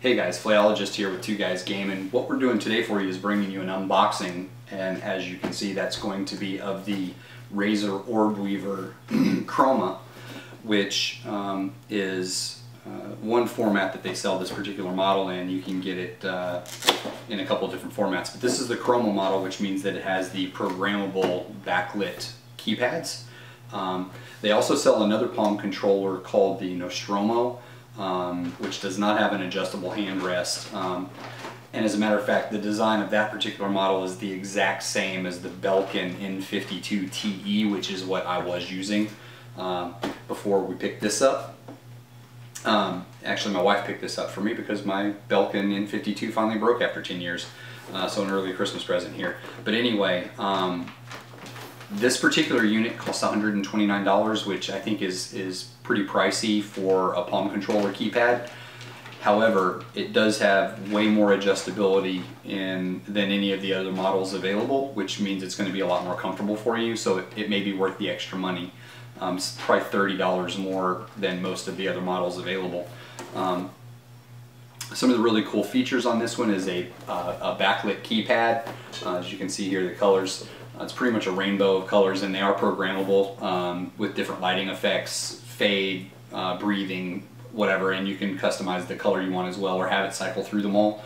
Hey guys, Flayologist here with Two Guys Game, and what we're doing today for you is bringing you an unboxing, and as you can see, that's going to be of the Razer Orbweaver Chroma, which um, is uh, one format that they sell this particular model in. You can get it uh, in a couple different formats, but this is the Chroma model, which means that it has the programmable backlit keypads. Um, they also sell another palm controller called the Nostromo, um, which does not have an adjustable hand rest. Um, and as a matter of fact, the design of that particular model is the exact same as the Belkin N52 TE, which is what I was using um, before we picked this up. Um, actually, my wife picked this up for me because my Belkin N52 finally broke after 10 years. Uh, so an early Christmas present here. But anyway, um, this particular unit costs $129, which I think is, is pretty pricey for a palm controller keypad. However, it does have way more adjustability in than any of the other models available, which means it's going to be a lot more comfortable for you, so it, it may be worth the extra money. Um, it's probably $30 more than most of the other models available. Um, some of the really cool features on this one is a, uh, a backlit keypad. Uh, as you can see here, the colors it's pretty much a rainbow of colors and they are programmable um, with different lighting effects, fade, uh, breathing, whatever, and you can customize the color you want as well or have it cycle through them all.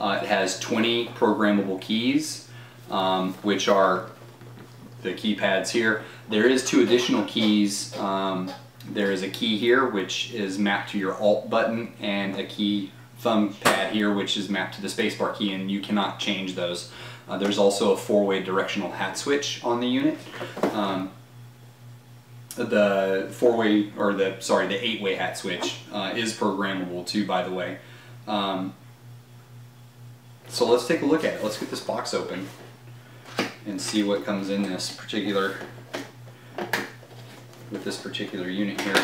Uh, it has 20 programmable keys, um, which are the keypads here. There is two additional keys. Um, there is a key here which is mapped to your Alt button and a key thumb pad here which is mapped to the spacebar key and you cannot change those. Uh, there's also a four-way directional hat switch on the unit. Um, the four-way, or the, sorry, the eight-way hat switch uh, is programmable too, by the way. Um, so let's take a look at it. Let's get this box open and see what comes in this particular, with this particular unit here.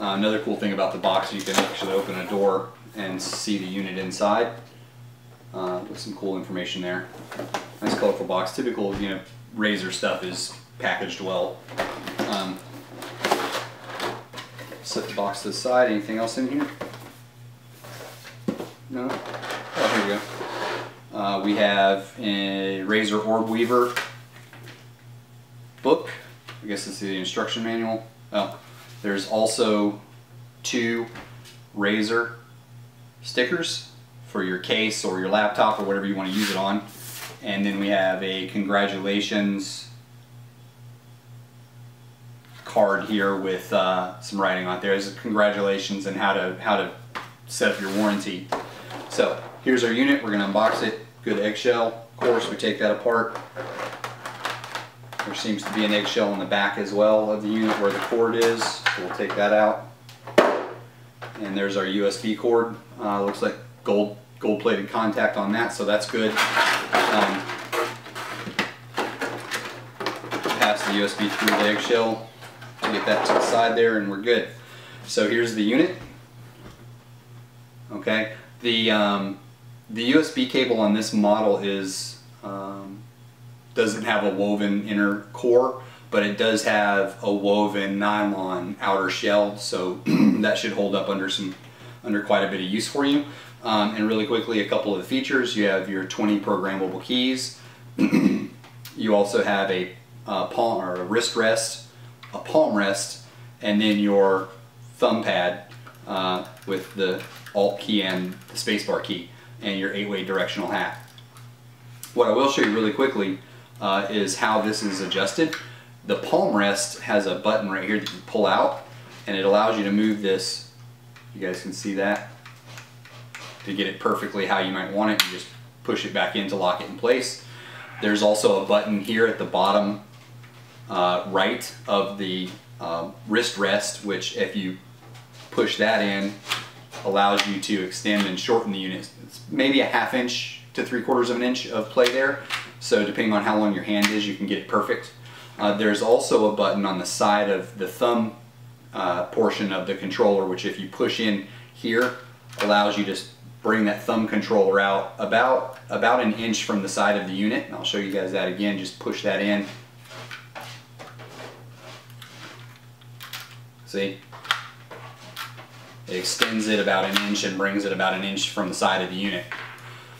Uh, another cool thing about the box, you can actually open a door and see the unit inside uh, with some cool information there. Nice colorful box. Typical, you know, Razer stuff is packaged well. Um, set the box to the side. Anything else in here? No? Oh, here we go. Uh, we have a Razer Orbweaver book. I guess this is the instruction manual. Oh, there's also two Razer stickers for your case or your laptop or whatever you want to use it on. And then we have a congratulations card here with uh, some writing on it. There's congratulations and how to how to set up your warranty. So here's our unit. We're going to unbox it. Good eggshell. Of course, we take that apart. There seems to be an eggshell in the back as well of the unit where the cord is. So we'll take that out. And there's our USB cord. Uh, looks like gold gold plated contact on that, so that's good. Um, pass the USB through the eggshell, to get that to the side there, and we're good. So here's the unit. Okay, the um, the USB cable on this model is um, doesn't have a woven inner core, but it does have a woven nylon outer shell, so that should hold up under some under quite a bit of use for you. Um, and really quickly, a couple of the features. You have your 20 programmable keys. you also have a uh, palm or a wrist rest, a palm rest, and then your thumb pad uh, with the Alt key and the spacebar key, and your eight-way directional hat. What I will show you really quickly uh, is how this is adjusted. The palm rest has a button right here that you pull out, and it allows you to move this. You guys can see that to get it perfectly how you might want it. You just push it back in to lock it in place. There's also a button here at the bottom uh, right of the uh, wrist rest, which if you push that in, allows you to extend and shorten the unit. It's maybe a half inch to three quarters of an inch of play there. So depending on how long your hand is, you can get it perfect. Uh, there's also a button on the side of the thumb uh, portion of the controller, which if you push in here, allows you to bring that thumb controller out about, about an inch from the side of the unit. And I'll show you guys that again, just push that in. See? It extends it about an inch and brings it about an inch from the side of the unit.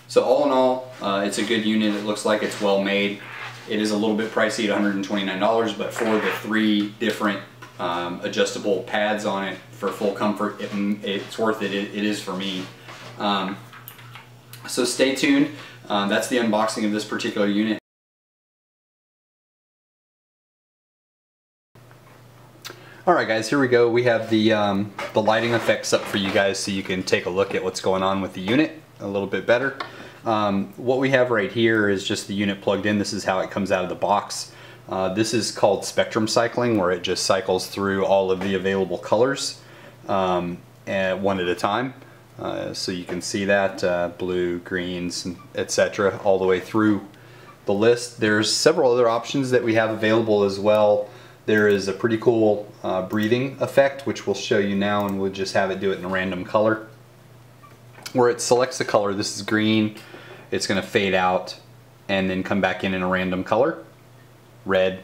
So all in all, uh, it's a good unit. It looks like it's well made. It is a little bit pricey at $129, but for the three different um, adjustable pads on it for full comfort, it, it's worth it. it. It is for me. Um, so stay tuned. Uh, that's the unboxing of this particular unit. Alright guys, here we go. We have the, um, the lighting effects up for you guys so you can take a look at what's going on with the unit a little bit better. Um, what we have right here is just the unit plugged in. This is how it comes out of the box. Uh, this is called spectrum cycling where it just cycles through all of the available colors um, one at a time. Uh, so you can see that uh, blue, greens, etc. all the way through the list. There's several other options that we have available as well. There is a pretty cool uh, breathing effect which we'll show you now and we'll just have it do it in a random color. Where it selects the color, this is green, it's going to fade out and then come back in in a random color. Red,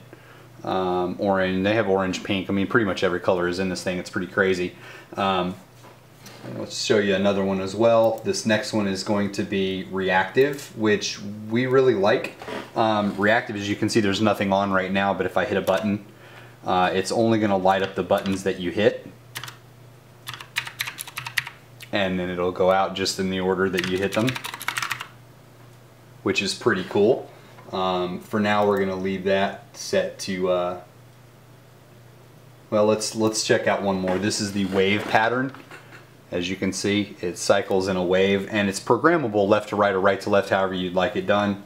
um, orange, they have orange, pink, I mean pretty much every color is in this thing, it's pretty crazy. Um, let's show you another one as well. This next one is going to be reactive, which we really like. Um, reactive, as you can see, there's nothing on right now, but if I hit a button, uh, it's only going to light up the buttons that you hit. And then it'll go out just in the order that you hit them which is pretty cool. Um, for now, we're going to leave that set to, uh, well, let's, let's check out one more. This is the wave pattern. As you can see, it cycles in a wave, and it's programmable left to right or right to left, however you'd like it done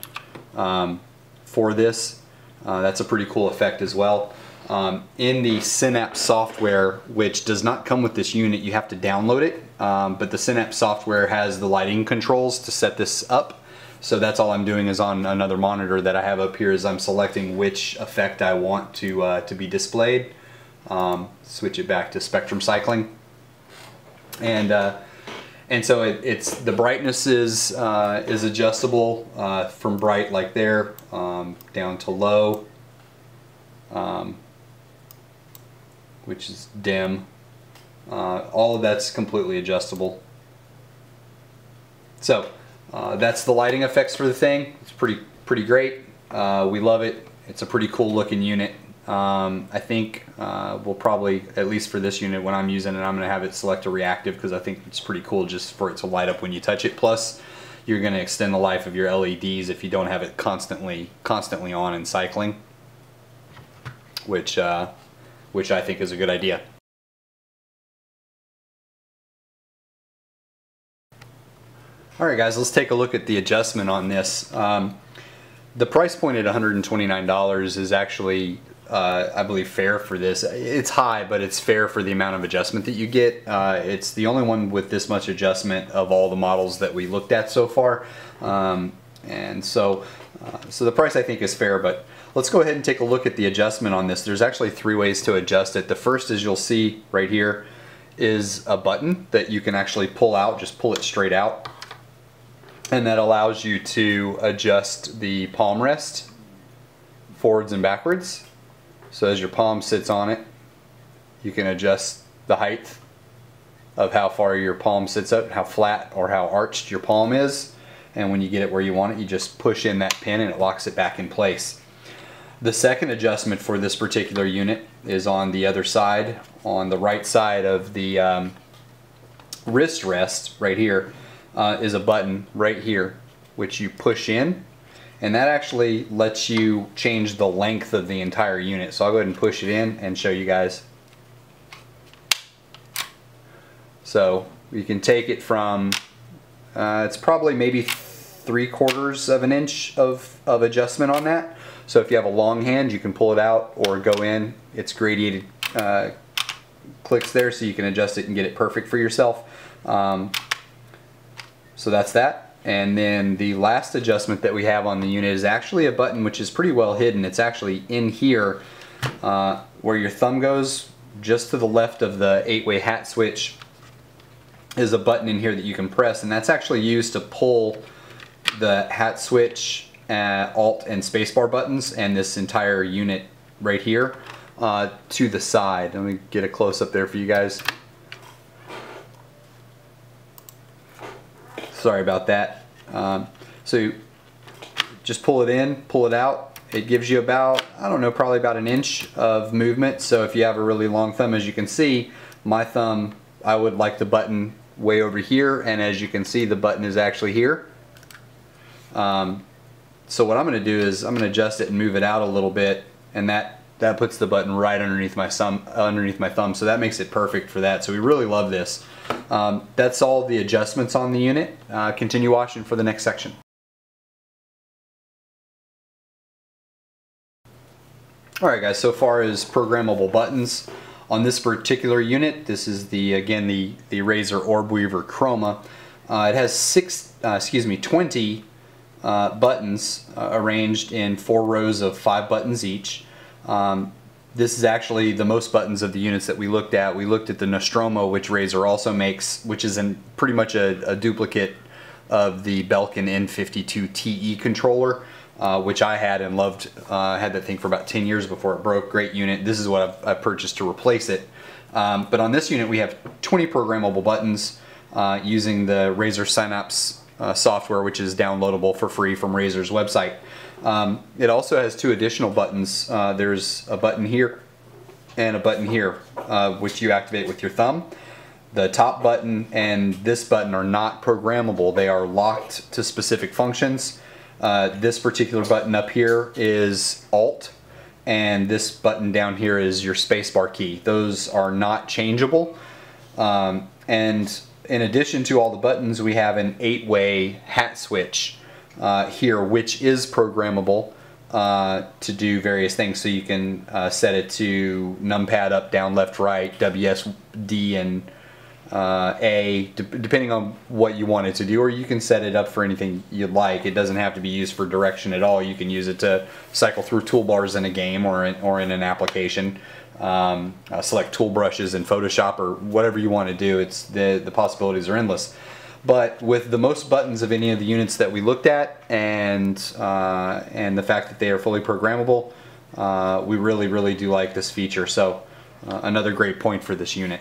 um, for this. Uh, that's a pretty cool effect as well. Um, in the Synapse software, which does not come with this unit, you have to download it, um, but the Synapse software has the lighting controls to set this up. So that's all I'm doing is on another monitor that I have up here is I'm selecting which effect I want to, uh, to be displayed. Um, switch it back to spectrum cycling. And, uh, and so it, it's the brightness is, uh, is adjustable uh, from bright like there um, down to low, um, which is dim. Uh, all of that's completely adjustable. So uh, that's the lighting effects for the thing. It's pretty pretty great. Uh, we love it. It's a pretty cool looking unit. Um, I think uh, we'll probably, at least for this unit, when I'm using it, I'm going to have it select a reactive because I think it's pretty cool just for it to light up when you touch it. Plus, you're going to extend the life of your LEDs if you don't have it constantly constantly on and cycling, which uh, which I think is a good idea. Alright guys, let's take a look at the adjustment on this. Um, the price point at $129 is actually, uh, I believe, fair for this. It's high, but it's fair for the amount of adjustment that you get. Uh, it's the only one with this much adjustment of all the models that we looked at so far. Um, and so, uh, so the price I think is fair, but let's go ahead and take a look at the adjustment on this. There's actually three ways to adjust it. The first, as you'll see right here, is a button that you can actually pull out, just pull it straight out and that allows you to adjust the palm rest forwards and backwards. So as your palm sits on it, you can adjust the height of how far your palm sits up, how flat or how arched your palm is. And when you get it where you want it, you just push in that pin and it locks it back in place. The second adjustment for this particular unit is on the other side, on the right side of the um, wrist rest right here uh, is a button right here which you push in and that actually lets you change the length of the entire unit. So I'll go ahead and push it in and show you guys. So you can take it from, uh, it's probably maybe three quarters of an inch of, of adjustment on that. So if you have a long hand, you can pull it out or go in. It's gradiated uh, clicks there so you can adjust it and get it perfect for yourself. Um, so that's that. And then the last adjustment that we have on the unit is actually a button which is pretty well hidden. It's actually in here uh, where your thumb goes just to the left of the eight-way hat switch is a button in here that you can press and that's actually used to pull the hat switch uh, alt and spacebar buttons and this entire unit right here uh, to the side. Let me get a close up there for you guys. Sorry about that. Um, so just pull it in, pull it out. It gives you about, I don't know, probably about an inch of movement. So if you have a really long thumb, as you can see, my thumb, I would like the button way over here. And as you can see, the button is actually here. Um, so what I'm going to do is I'm going to adjust it and move it out a little bit. And that that puts the button right underneath my thumb, underneath my thumb. So that makes it perfect for that. So we really love this. Um, that's all the adjustments on the unit. Uh, continue watching for the next section. Alright guys, so far as programmable buttons, on this particular unit, this is the, again, the, the Razer Orbweaver Chroma. Uh, it has six, uh, excuse me, 20 uh, buttons uh, arranged in four rows of five buttons each. Um, this is actually the most buttons of the units that we looked at. We looked at the Nostromo, which Razer also makes, which is in pretty much a, a duplicate of the Belkin N52 TE controller, uh, which I had and loved. Uh, I had that thing for about 10 years before it broke. Great unit. This is what I've, I've purchased to replace it. Um, but on this unit, we have 20 programmable buttons uh, using the Razer Synapse uh, software, which is downloadable for free from Razer's website. Um, it also has two additional buttons. Uh, there's a button here and a button here, uh, which you activate with your thumb. The top button and this button are not programmable. They are locked to specific functions. Uh, this particular button up here is Alt, and this button down here is your spacebar key. Those are not changeable. Um, and in addition to all the buttons, we have an eight-way hat switch uh, here, which is programmable uh, to do various things. So you can uh, set it to numpad up, down, left, right, WSD, and uh, A, depending on what you want it to do, or you can set it up for anything you'd like. It doesn't have to be used for direction at all. You can use it to cycle through toolbars in a game or in, or in an application. Um, uh, select tool brushes in Photoshop or whatever you want to do. It's the the possibilities are endless. But with the most buttons of any of the units that we looked at and, uh, and the fact that they are fully programmable, uh, we really, really do like this feature. So uh, another great point for this unit.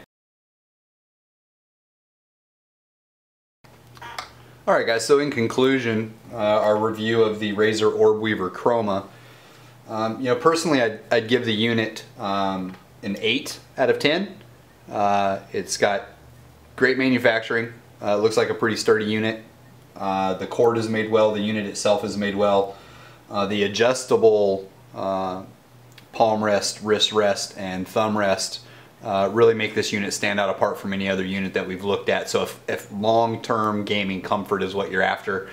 Alright guys, so in conclusion, uh, our review of the Razer Orbweaver Chroma. Um, you know, personally I'd, I'd give the unit um, an 8 out of 10. Uh, it's got great manufacturing, uh, looks like a pretty sturdy unit. Uh, the cord is made well, the unit itself is made well. Uh, the adjustable uh, palm rest, wrist rest, and thumb rest uh, really make this unit stand out apart from any other unit that we've looked at. So if, if long-term gaming comfort is what you're after,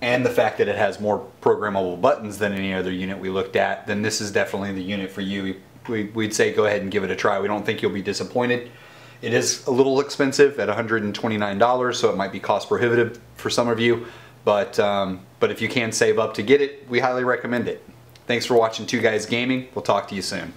and the fact that it has more programmable buttons than any other unit we looked at, then this is definitely the unit for you. We, would say go ahead and give it a try. We don't think you'll be disappointed. It is a little expensive at $129, so it might be cost prohibitive for some of you, but, um, but if you can save up to get it, we highly recommend it. Thanks for watching Two Guys Gaming. We'll talk to you soon.